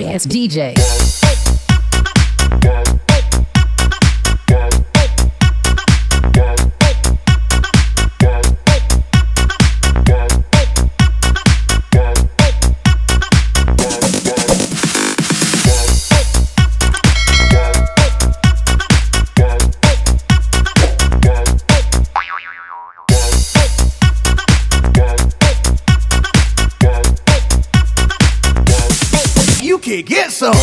sorry DJ. get some.